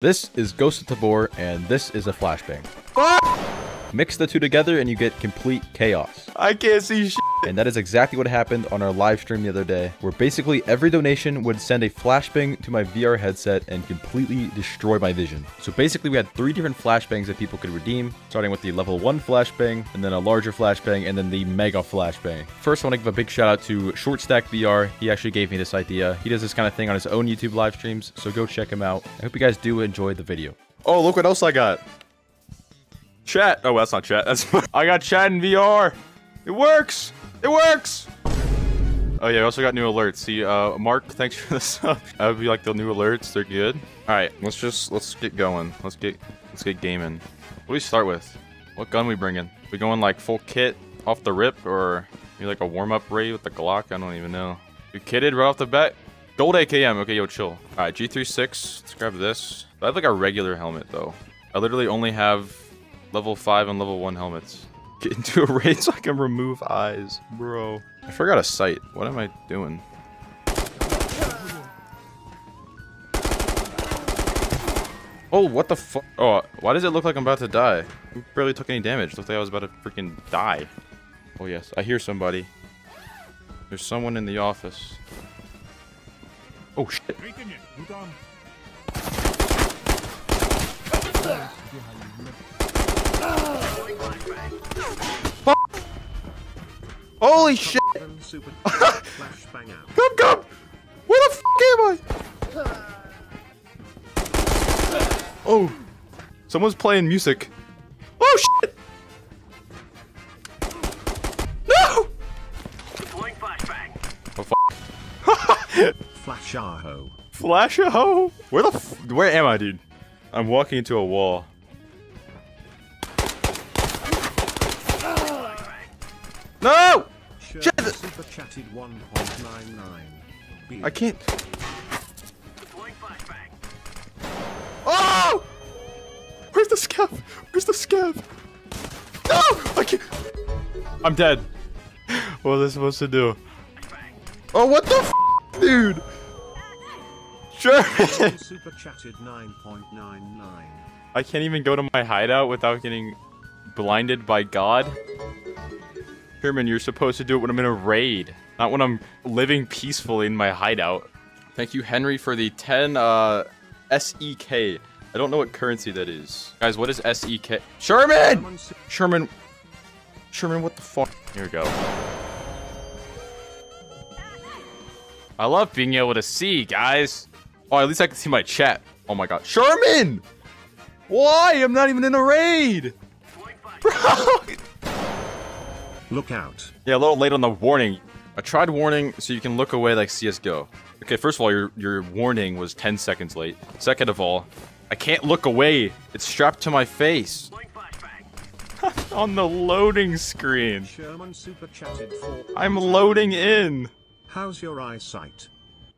This is Ghost of Tabor, and this is a flashbang. Mix the two together and you get complete chaos. I can't see shit. And that is exactly what happened on our live stream the other day, where basically every donation would send a flashbang to my VR headset and completely destroy my vision. So basically we had three different flashbangs that people could redeem, starting with the level 1 flashbang, and then a larger flashbang, and then the mega flashbang. First, I want to give a big shout out to Shortstack VR. He actually gave me this idea. He does this kind of thing on his own YouTube live streams, so go check him out. I hope you guys do enjoy the video. Oh, look what else I got. Chat. Oh, that's not chat. That's I got chat in VR. It works. It works. Oh yeah, I also got new alerts. See, uh, Mark, thanks for the sub. I hope you like the new alerts. They're good. All right, let's just let's get going. Let's get let's get gaming. What do we start with? What gun we bringing? We going like full kit off the rip, or maybe like a warm up raid with the Glock? I don't even know. You kitted right off the bat? Gold AKM. Okay, yo, chill. All right, G36. Let's grab this. I have like a regular helmet though. I literally only have level 5 and level 1 helmets. Get into a raid so I can remove eyes, bro. I forgot a sight. What am I doing? Oh, what the fuck? Oh, why does it look like I'm about to die? I barely took any damage. Looked like I was about to freaking die. Oh yes, I hear somebody. There's someone in the office. Oh shit. Holy shit! come, come! Where the f am I? Oh, someone's playing music. Oh shit! No! Oh fuck. Flash Aho. Flash a hoe? Where the f where am I, dude? I'm walking into a wall. Super chatted 1.99. I can't. Oh! Where's the scav? Where's the scav? No! I can't. I'm dead. What was I supposed to do? Oh, what the f, dude? Sure. Super chatted 9.99. I can't even go to my hideout without getting blinded by God. Herman, you're supposed to do it when I'm in a raid, not when I'm living peacefully in my hideout. Thank you, Henry, for the 10 uh, SEK. I don't know what currency that is. Guys, what is SEK? Sherman! Sherman. Sherman, what the fuck? Here we go. I love being able to see, guys. Oh, at least I can see my chat. Oh my god. Sherman! Why? I'm not even in a raid! Bro! Look out. Yeah, a little late on the warning. I tried warning so you can look away like CSGO. Okay, first of all, your, your warning was 10 seconds late. Second of all, I can't look away. It's strapped to my face. on the loading screen. Sherman super chatted 4. I'm loading in. How's your eyesight?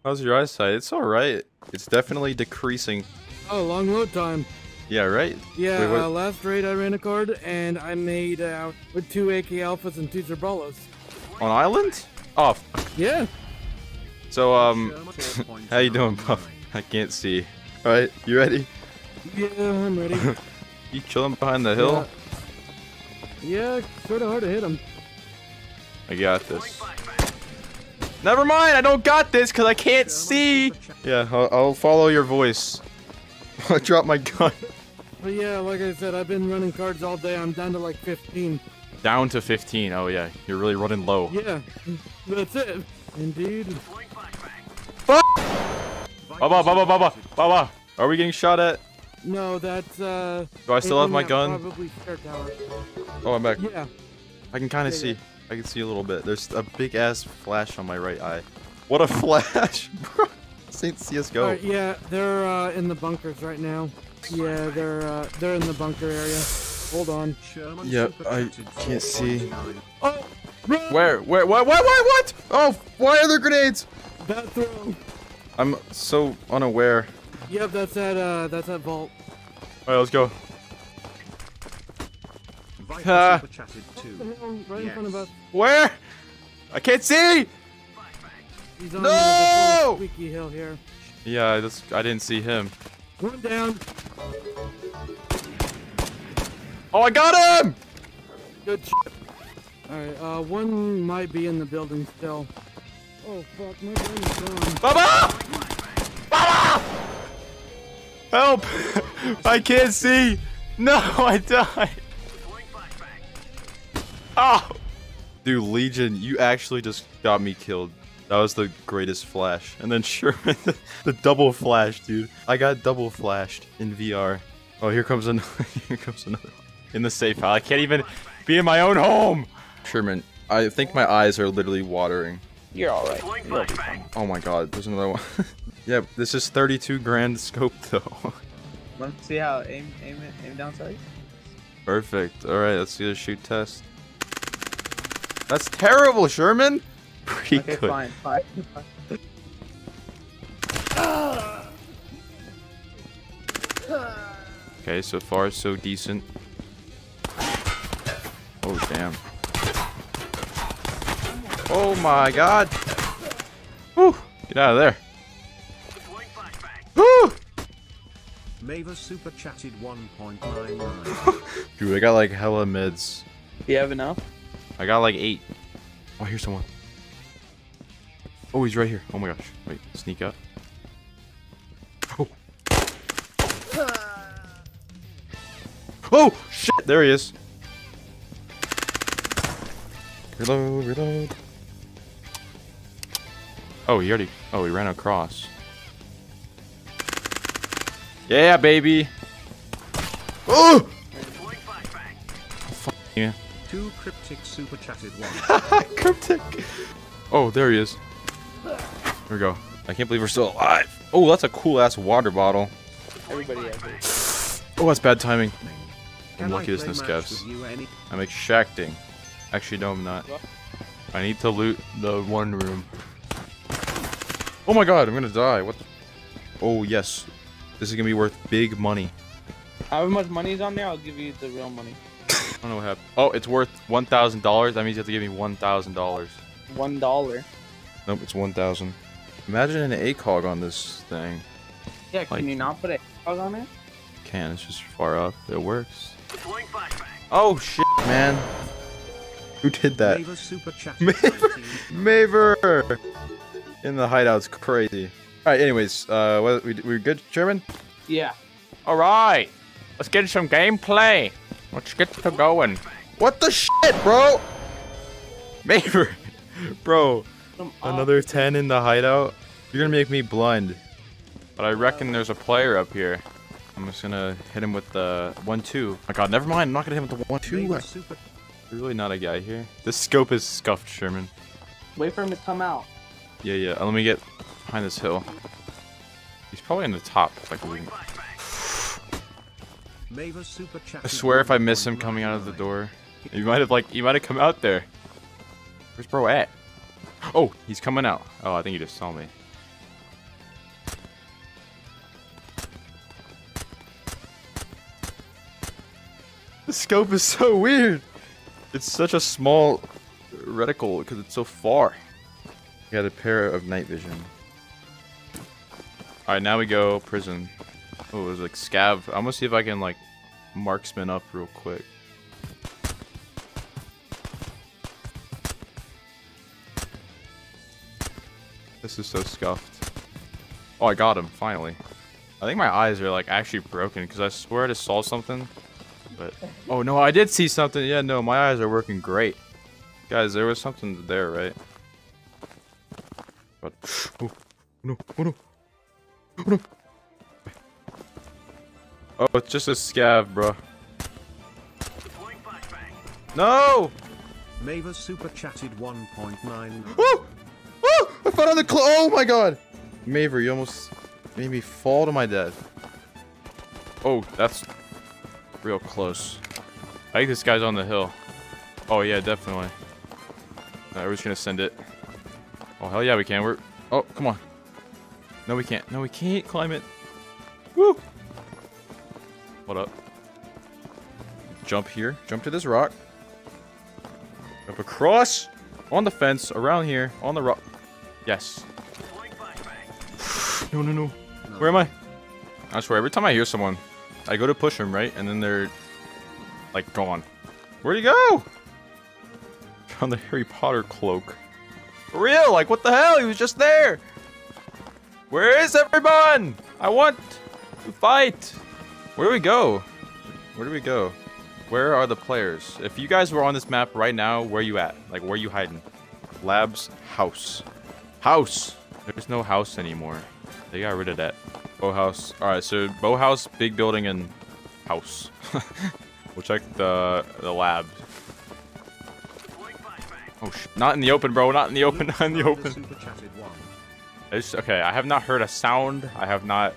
How's your eyesight? It's alright. It's definitely decreasing. Oh, long load time. Yeah, right? Yeah, Wait, uh, last raid I ran a card and I made out with two AK Alphas and two Zerbalos. On island? Oh, Yeah. so, um, how you doing, Puff? I can't see. Alright, you ready? Yeah, I'm ready. You chilling behind the hill? yeah, yeah sort of hard to hit him. I got this. Never mind, I don't got this because I can't see. Yeah, I'll, I'll follow your voice. I dropped my gun. But yeah, like I said, I've been running cards all day. I'm down to like 15. Down to 15. Oh yeah, you're really running low. Yeah, that's it. Indeed. Fuck! Baba, baba, baba, baba. Are we getting shot at? No, that's uh. Do I still have my gun? Probably. Oh, I'm back. Yeah. I can kind of Yeah, see. yeah. I can see a little bit. There's a big ass flash on my right eye. What a flash, bro. Saint CS:GO. Alright, yeah, they're uh, in the bunkers right now. Yeah, they're uh, they're in the bunker area. Hold on. Sherman Yep, I can't see. Oh, run! Where? Where? What? What? What? What? Oh, why are there grenades? Bathroom. I'm so unaware. Yep, that's that. Uh, that's that vault. All right, let's go. Viper chatted The 2. hell, right in front of us. Where? I can't see. He's on No! uh, this little hill here. Yeah, that's, I didn't see him. One down. Oh, I got him! Good shit. Alright, uh, one might be in the building still. Oh fuck, my brain is gone. Baba! Baba! Help! I can't see! No, I died! Oh! Dude, Legion, you actually just got me killed. That was the greatest flash. And then Sherman, the, the double flash, dude. I got double flashed in VR. Oh, here comes another. Here comes another. one. In the safe house. I can't even be in my own home. Sherman, I think my eyes are literally watering. You're alright. You'll. Oh my god, there's another one. yeah, this is 32 grand scope though. Let's see how aim aim it aim down sight. Perfect. Alright, let's see the shoot test. That's terrible, Sherman! Pretty Okay, good. fine, fine. Okay, so far so decent. Oh damn. Oh my god! Whew! Get out of there. Whew! Maver super chatted 1.99. Dude, I got like hella mids. Do you have enough? I got like eight. Oh, here's someone. Oh, he's right here. Oh my gosh. Wait, sneak up. Oh. Oh, shit. There he is. Reload, reload. Oh, he already. Oh, he ran across. Yeah, baby. Oh! Fuck yeah. Two cryptic super chatted 1. Cryptic. Oh, there he is. There we go. I can't believe we're still alive. Oh, that's a cool ass water bottle. Everybody has it. Oh, that's bad timing. I'm Can I lucky this play is match Scavs. with you any- I'm extracting. Actually, no, I'm not. I need to loot the one room. Oh my god, I'm gonna die. What the? Oh, yes. This is gonna be worth big money. However much money is on there, I'll give you the real money. I don't know what happened. Oh, it's worth $1,000. That means you have to give me $1,000. One dollar. Nope, it's 1,000. Imagine an ACOG on this thing. Yeah, can Like- you not put a dog on it? Can, it's just far up. It works. Oh, shit, man. Who did that? Maver super chatted 19. Maver! In the hideout's crazy. Alright, anyways, uh, what, we, we good, Sherman? Yeah. Alright! Let's get some gameplay! Let's get to going. What the shit, bro? Maver! Bro, Some another 10 in the hideout? You're gonna make me blind. But I reckon there's a player up here. I'm just gonna hit him with the 1-2. my god, never mind, I'm not gonna hit him with the 1-2. Super There's really not a guy here. This scope is scuffed, Sherman. Wait for him to come out. Yeah, yeah. uh, Let me get behind this hill. He's probably in the top. Like, we- Maver super chatted I swear, if I miss him coming out of the door, he might have like he might have come out there. Where's bro at? Oh, he's coming out. Oh, I think he just saw me. The scope is so weird. It's such a small reticle because it's so far. Got a pair of night vision. All right, now we go prison. Oh, it was like scav. I'm gonna see if I can like marksman up real quick. This is so scuffed. Oh, I got him finally. I think my eyes are like actually broken because I swear I just saw something. But oh no, I did see something. Yeah, no, my eyes are working great. Guys, there was something there, right? But oh, oh no, oh no, oh no. Oh, it's just a scav, bro. No! Maver super chatted 1.9. I on the cl- Oh my god! Maver, you almost made me fall to my death. Oh, that's real close. I think this guy's on the hill. Oh yeah, definitely. Alright, we're just gonna send it. Oh hell yeah, we can. We're. Oh, come on. No, we can't. No, we can't climb it. Woo! What up? Jump here. Jump to this rock. Jump across. On the fence. Around here. On the rock. Yes. No, no, no. Where am I? I swear, every time I hear someone, I go to push them, right? And then they're, like, gone. Where'd he go? Found the Harry Potter cloak. For real? Like, what the hell? He was just there! Where is everyone? I want to fight! Where do we go? Where do we go? Where are the players? If you guys were on this map right now, where are you at? Like, where are you hiding? Labs house. House! There's no house anymore. They got rid of that. Bow house. Alright, so bow house, big building, and house. we'll check the the lab. Oh sh not in the open, bro. Not in the open. Not in the open. Okay. I have not heard a sound. I have not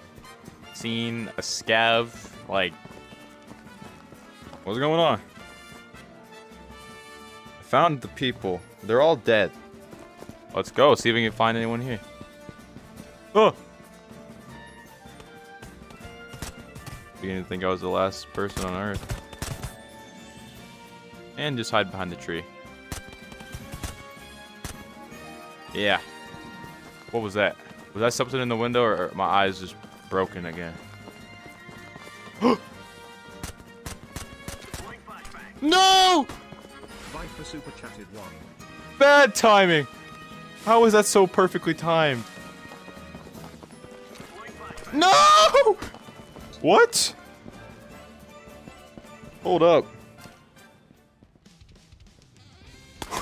seen a scav. Like, what's going on? I found the people. They're all dead. Let's go. See if we can find anyone here. Oh. Beginning to think I was the last person on Earth. And just hide behind the tree. Yeah. What was that? Was that something in the window or my eyes just broken again? no! Viper super chatted one. Bad timing! How was that so perfectly timed? No! What? Hold up.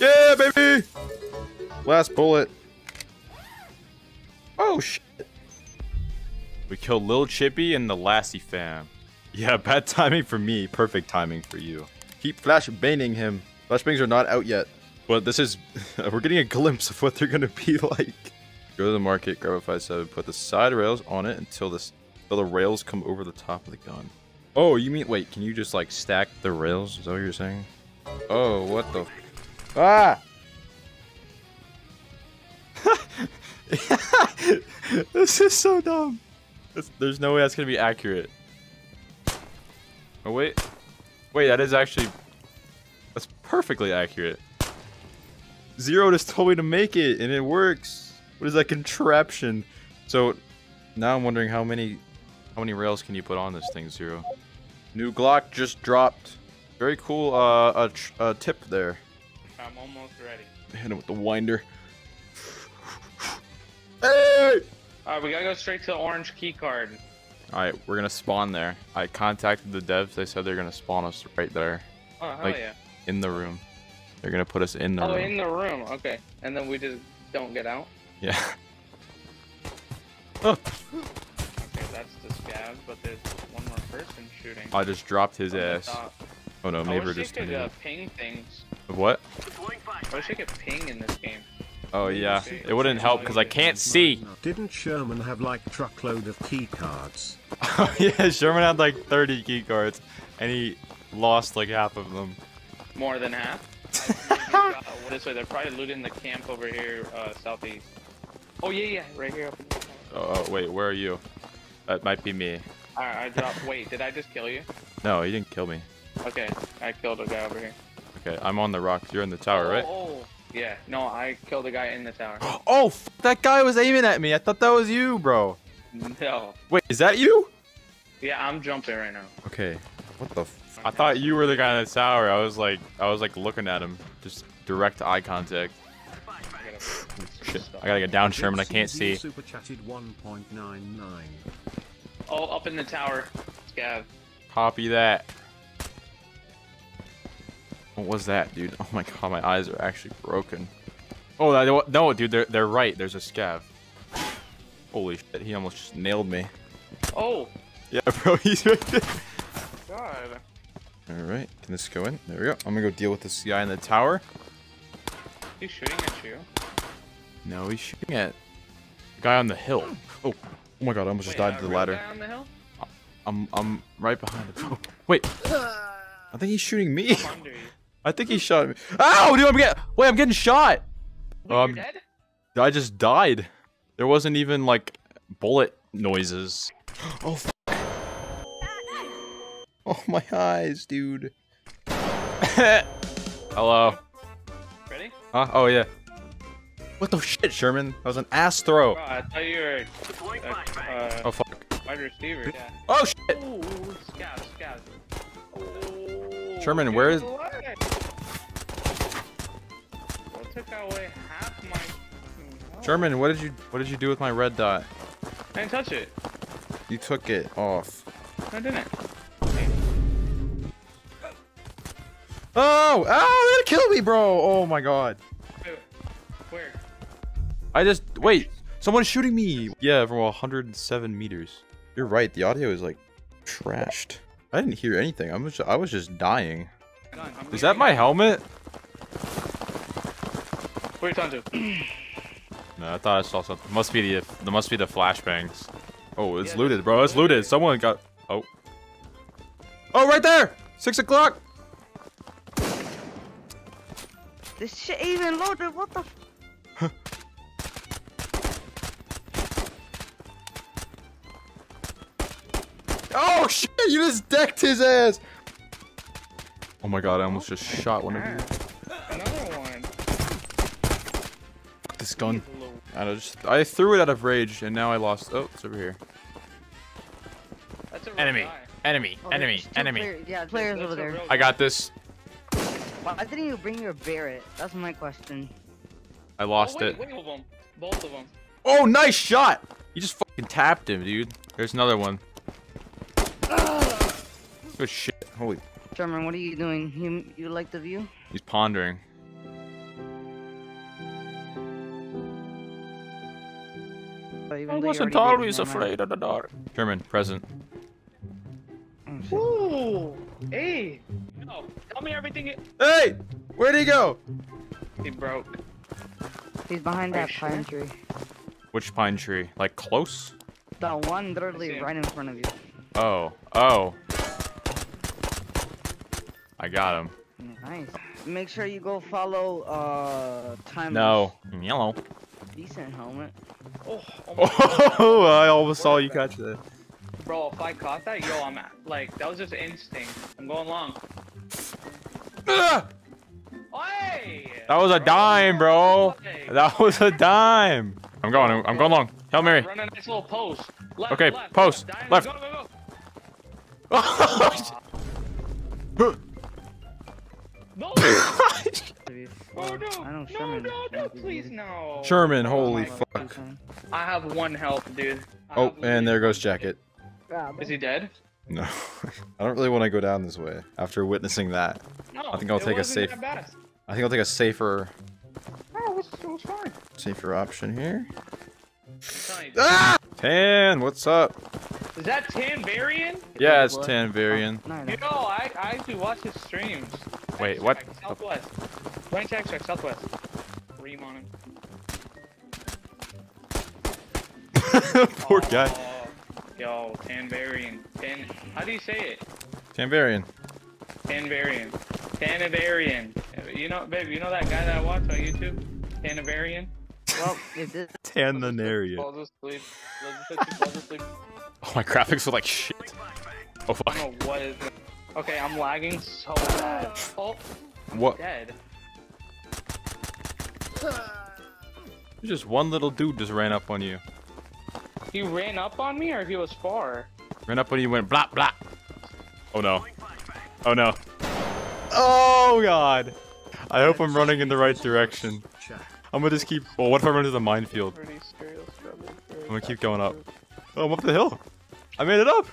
yeah, baby! Last bullet. Oh, shit. We killed Lil Chippy and the Lassie fam. Yeah, bad timing for me, perfect timing for you. Keep flash flashbanging him. Flashbangs are not out yet. But this is, we're getting a glimpse of what they're gonna be like. Go to the market, grab a 5.7, put the side rails on it until this, until the rails come over the top of the gun. Oh, you mean, wait, can you just like stack the rails? Is that what you're saying? Oh, what the? Ah! this is so dumb. This- there's no way that's gonna be accurate. Oh wait, wait, that is actually perfectly accurate. Zero just told me to make it, and it works. What is that contraption? So now I'm wondering how many how many rails can you put on this thing, Zero? New Glock just dropped. Very cool uh, a, tr- a tip there. I'm almost ready. Hit him with the winder. Hey! Alright, we gotta go straight to the orange key card. Alright, we're gonna spawn there. I contacted the devs. They said they're gonna spawn us right there Oh, hell Like- yeah. In the room. They're gonna put us in the Oh, room. in the room. Okay. And then we just don't get out. Yeah. Okay, that's the scav, but there's one more person shooting. I just dropped his on the ass. Oh no, I Maver wish you just could uh, ping things. What? I wish I could ping in this game. Oh yeah. It wouldn't help because I can't see. Didn't Sherman have like truckload of key cards? Oh yeah, Sherman had like 30 key cards, and he lost like half of them. More than half. Uh, this way, they're probably looting the camp over here, uh, southeast. Oh yeah, yeah, right here. Up in the Oh, oh wait, where are you? That might be me. Alright, I dropped. Wait, did I just kill you? No, you didn't kill me. Okay, I killed a guy over here. Okay, I'm on the rocks. You're in the tower, right? Oh, oh. yeah. No, I killed a guy in the tower. Oh, f that guy was aiming at me. I thought that was you, bro. no. Wait, is that you? Yeah, I'm jumping right now. Okay. What the? F I thought you were the guy in the tower. I was like, I was like looking at him, just direct eye contact. I gotta- Shit, I gotta get down, Sherman. I can't see. Super chatted 1.99. Oh, up in the tower. Scav. Copy that. What was that, dude? Oh my god, my eyes are actually broken. Oh, no, dude, they're they're right. There's a scav. Holy shit, he almost just nailed me. Oh, Yeah, bro, he's right there. God. All right, can this go in? There we go. I'm gonna go deal with this guy in the tower. He's shooting at you. No, he's shooting at the guy on the hill. Oh, oh my god, I almost just died uh, to the ladder. guy on the hill? I'm I'm right behind him. Oh, wait, I think he's shooting me. I'm under you. I think he shot me. Ow, dude, I'm getting. Wait, I'm getting shot. Wait, Um, dead? I just died. There wasn't even like bullet noises. Oh. F oh my eyes, dude. Hello. Ready? Huh? Oh yeah. What the shit, Sherman? That was an ass throw. Bro, I thought you were a uh, Oh fuck. wide receiver. Yeah. Oh shit. Ooh, scout, scout. Oh, Sherman, where is- What What took away half my? Oh, Sherman, what did you what did you do with my red dot? I didn't touch it. You took it off. I didn't. Oh! Oh! That killed me, bro! Oh my god. Wait, Where? I just wait. Someone's shooting me. Yeah, from 107 meters. You're right. The audio is like trashed. I didn't hear anything. I was I was just dying. Is that my helmet? Where are you talking to? No, I thought I saw something. Must be the there must be the flashbangs. Oh, it's Yeah, looted, bro. It's looted. Someone got. Oh. Oh, right there. Six o'clock. This shit even loaded. What the? F Oh shit! You just decked his ass. Oh my god! I almost just shot one of you. Another one. This gun. He's a little- I just I threw it out of rage and now I lost. Oh, it's over here. That's a Enemy. guy. Enemy. oh, Enemy. Enemy. player- yeah, players That's over there. I got this. Why didn't you bring your Barrett? That's my question. I Oh, lost wait, it. Wait, of them. Both of them. Oh, nice shot! You just fucking tapped him, dude. There's another one. Good shit. Holy. Sherman, what are you doing? You you like the view? He's pondering. I wasn't always already did, never mind. of the dark. German, present. Oh. Ooh. Hey. No. Tell me everything. Hey! Where'd he go? He broke. He's behind Are that you pine sure? tree. Which pine tree? Like close? The one I literally right in front of you. Oh. Oh. I got him. Nice. Make sure you go follow uh time. No. Yellow. Decent helmet. Oh, oh my Oh, I almost saw you catch that. Bro, if I caught that, yo, I'm at, like, that was just instinct. I'm going long. Hey! That was a dime, bro. That was a dime. I'm going. I'm going long. Hail Mary. Run a nice little post. Left, Okay, left, post, left. Go, go, go. No! Oh, no. No, Sherman. no, no, please, no. Sherman, holy Might fuck. I have one health, dude. I Oh, and there goes Jacket. Is he dead? No. I don't really want to go down this way after witnessing that. No. I think I'll it take a wasn't safe- I think I'll take a safer No, it was, it was fine. safer option here. I'm telling you. Ah! Tan, what's up? Is that Tanvarian? Yeah, it's What? Tan Varian. No, no. You know, I, I actually watch his streams. Wait, what? Extract, Southwest. Range extract, Southwest. Ream on him. Poor guy. Yo, Tanvarian. Tan. How do you say it? Tan Varian. Tanvarian. Tanavarian. You know, babe, you know that guy that I watch on YouTube? Tanavarian? Well, is this Tananaria. Falls asleep. Oh, my graphics are like shit. Oh I fuck. don't know what is. Okay, I'm lagging so bad. Oh, What? dead. Just one little dude just ran up on you. He ran up on me, or he was far. Ran up on you, went blah blah. Oh no. Oh no. Oh god. I hope I'm running in the right direction. I'm gonna just keep. Well, what if I run into the minefield? Pretty serial struggle. I'm gonna keep going up. Oh, I'm up the hill. I made it up.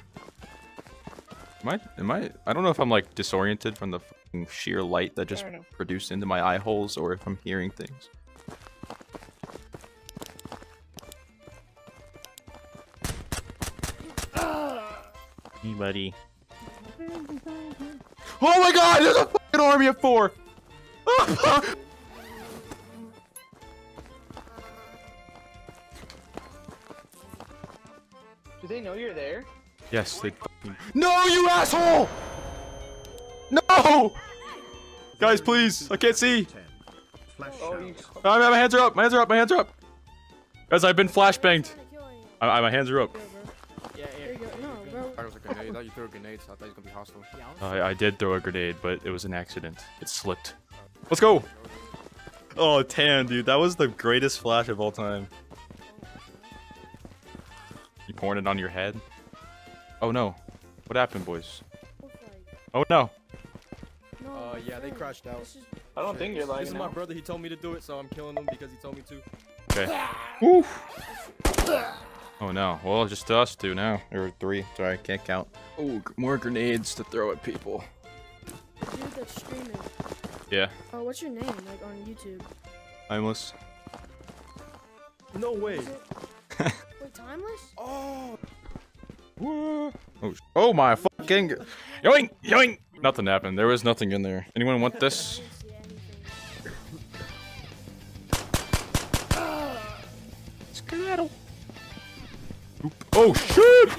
Am I? Am I? I don't know if I'm like disoriented from the sheer light that just I don't know. produced into my eye holes, or if I'm hearing things. Hey, buddy. Oh my god, there's a fucking army of four! Do they know you're there? yes, they fucking... No, you asshole! No! Guys, please, I can't see. 10. Flash Oh, you. Ah, my hands are up, my hands are up, my hands are up! Guys, I've been flashbanged. I, I, my hands are up. I was a grenade. I thought you threw grenades. I thought he was gonna be hostile. I, I did throw a grenade, but it was an accident. It slipped. Let's go! Oh, tan, dude. That was the greatest flash of all time. You pouring it on your head? Oh no. What happened, boys? Oh no. Uh, yeah, they crashed out. I don't think you're lying This is my brother. He told me to do it, so I'm killing him because he told me to. Okay. Woo. Oh no. Well, just us two now. Or three. Sorry, can't count. Oh, more grenades to throw at people. Dude that's streaming. Yeah. Oh, what's your name? Like on YouTube? Timeless. No way. Wait, timeless? Oh. Whoa. Oh, sh- oh my fucking. Yoink! Yoink! Nothing happened. There was nothing in there. Anyone want this? Oh shit!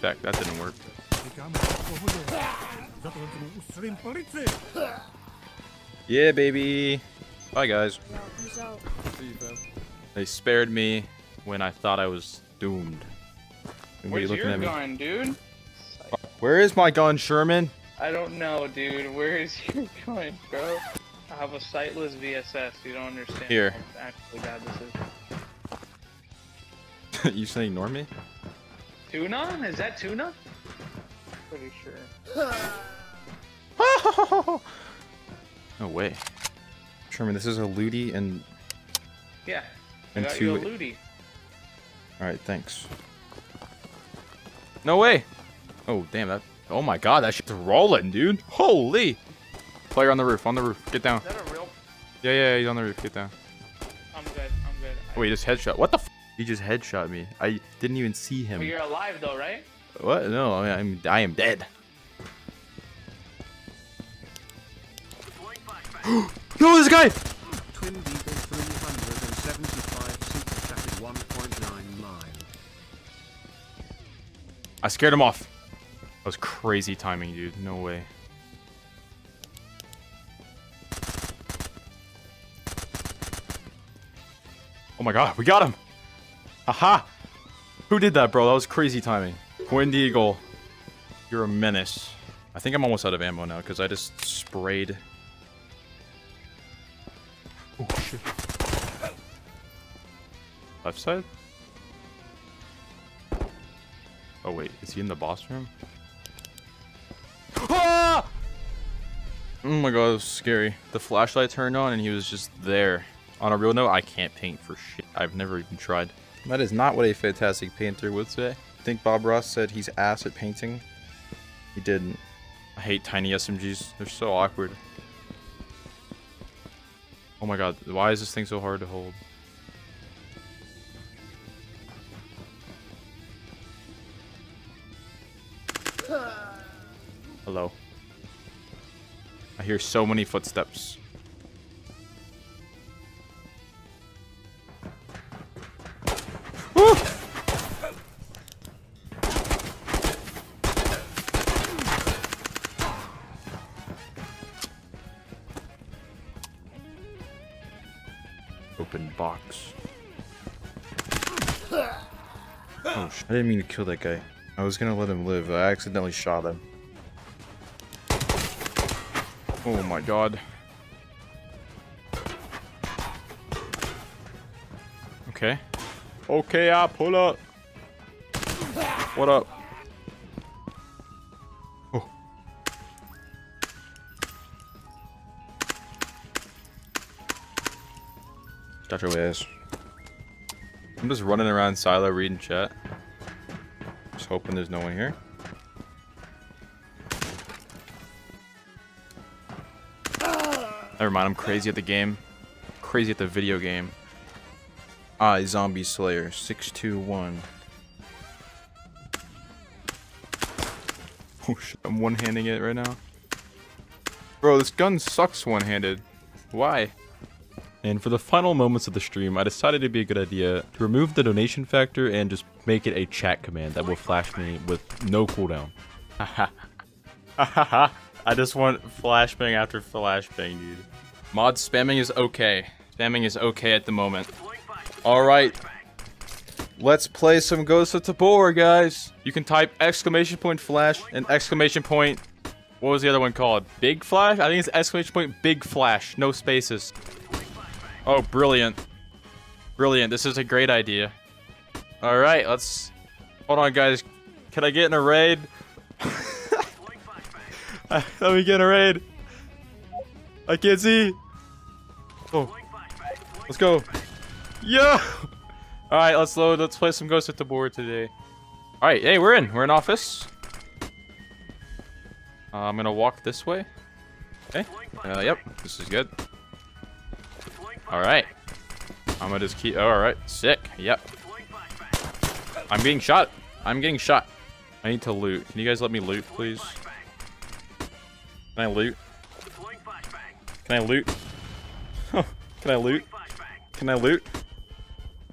Jack, that didn't work. Yeah, baby. Bye, guys. Yeah, peace out. See you, fam. They spared me when I thought I was doomed. What are you Where's looking your at me? gun, dude? Where is my gun, Sherman? I don't know, dude. Where is your gun, bro? I have a sightless VSS. You don't understand Here. how actually bad this is. you saying ignore me? Tuna? Is that tuna? Pretty sure. No way. Sherman, this is a looty and Yeah. I And got you a two- looty. Alright, thanks. No way! Oh, damn, that. Oh my god, that shit's rolling, dude. Holy! Player on the roof, on the roof. Get down. Is that a real? Yeah, yeah, he's on the roof. Get down. I'm good. I'm good. Oh, Wait, just headshot. What the f? He just headshot me. I didn't even see But him. you're alive though, right? What? No, I I'm, I am dead. no, this guy! Twin Beagle 375 super chatted 1.99. I scared him off. That was crazy timing, dude. No way. Oh my god, we got him! Aha! Who did that, bro? That was crazy timing. Wind Eagle, you're a menace. I think I'm almost out of ammo now because I just sprayed. Oh shit. Left side? Oh wait, is he in the boss room? Ah! Oh my god, it was scary. The flashlight turned on and he was just there. On a real note, I can't paint for shit. I've never even tried. That is not what a fantastic painter would say. I think Bob Ross said he's ass at painting. He didn't. I hate tiny SMGs. They're so awkward. Oh my god, why is this thing so hard to hold? Hello. I hear so many footsteps. Didn't mean to kill that guy. I was gonna let him live. I accidentally shot him. Oh my god. Okay. Okay, I pull up. What up? Oh. Got your ass. I'm just running around silo reading chat. Hoping there's no one here. Never mind, I'm crazy at the game. Crazy at the video game. I Zombie Slayer 621. Oh shit, I'm one-handing it right now. Bro, this gun sucks one-handed. Why? And for the final moments of the stream, I decided it'd be a good idea to remove the donation factor and just make it a chat command that will flash me with no cooldown. I just want flashbang after flashbang, dude. Mod spamming is okay. Spamming is okay at the moment. Alright. Let's play some Ghost of Tabor, guys. You can type exclamation point flash and exclamation point What was the other one called? Big Flash? I think it's exclamation point Big Flash. No spaces. Oh, brilliant. Brilliant. This is a great idea. All right, let's... Hold on, guys. Can I get in a raid? Let me get in a raid. I can't see. Oh. Let's go. Yeah. All right, let's load. Let's play some Ghost of Tabor today. All right, hey, we're in. We're in office. Uh, I'm gonna walk this way. Okay. Uh, yep, this is good. All right. I'm gonna just keep. Oh, all right, sick. Yep. I'm getting shot. I'm getting shot. I need to loot. Can you guys let me loot, please? Can I loot? Can I loot? Can I loot? Can I loot?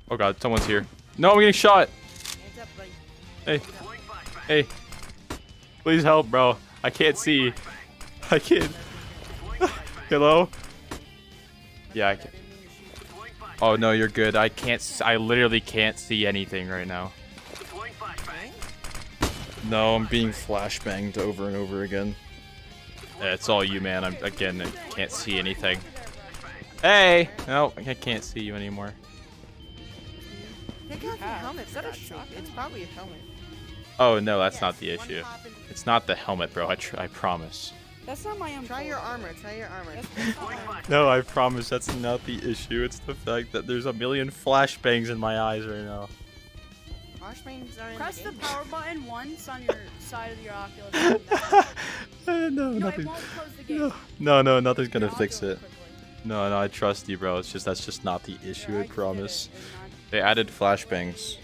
Oh god, someone's here. No, I'm getting shot. Hey. Hey. Please help, bro. I can't see. I can't. Hello? Yeah, I can. Oh no, you're good. I can't. I literally can't see anything right now. No, I'm being flashbanged over and over again. Yeah, it's all you, man. I'm again. I can't see anything. Hey! No, I can't see you anymore. Take off your helmet. Is that a shock? It's probably a helmet. Oh no, that's not the issue. It's not the helmet, bro. I tr I promise. That's not my own. Try your armor. Try your armor. No, I promise that's not the issue. It's the fact that there's a million flashbangs in my eyes right now. Flashbangs are Press the the power button once on your side of your Oculus. no, no, it nothing. won't close the game. No, no, nothing's gonna I'll fix do it. quickly. No, no, I trust you, bro. It's just that's just not the issue. Yeah, I just did promise. it. They added flashbangs.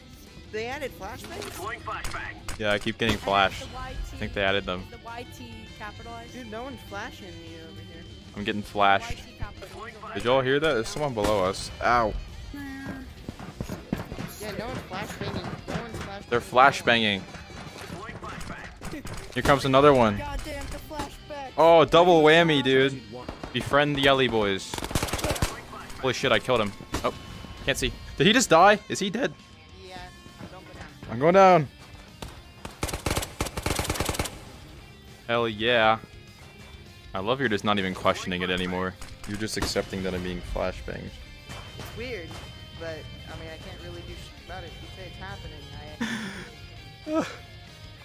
They added flashbangs. Yeah, I keep getting flashed. I think they added them. The YT capitalized. Dude, no one's flashing you over here. I'm getting flashed. Did y'all hear that? There's someone below us. Ow. Yeah, no one's flashbanging. No one's flashbanging. They're flashbanging. Here comes another one. Goddamn the flashback. Oh, double whammy, dude. Befriend the Yelly boys. Holy shit, I killed him. Oh, can't see. Did he just die? Is he dead? Yeah, don't go down. I'm going down. Hell yeah. I love you're just not even questioning it anymore. You're just accepting that I'm being flashbanged. It's weird, but I mean, I can't really do shit about it. You say it's happening. I.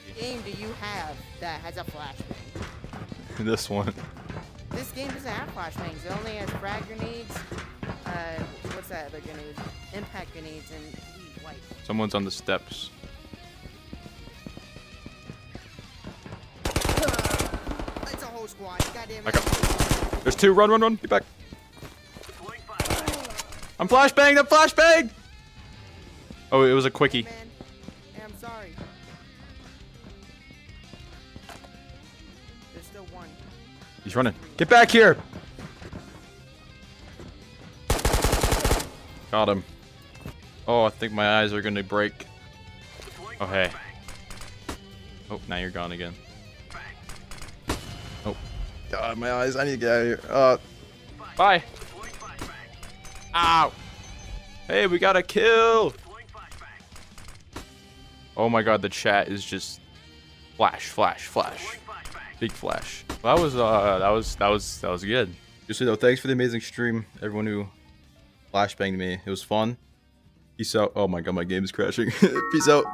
What game do you have that has a flashbang? this one. This game doesn't have flashbangs. It only has frag grenades. Uh, what's that other grenade? Impact grenades and white. Someone's on the steps. There's two. Run, run, run. Get back. I'm flashbanged. I'm flashbanged. Oh, it was a quickie. He's running. Get back here. Got him. Oh, I think my eyes are gonna break. Oh, hey. Oh, now you're gone again. Oh. God, my eyes. I need to get out of here. Uh. Bye. Ow. Hey, we got a kill. Oh my god, the chat is just flash, flash, flash. Big flash. Well, that was uh that was that was that was good. Just so you know, thanks for the amazing stream, everyone who flashbanged me. It was fun. Peace out. Oh my god, my game is crashing. Peace out.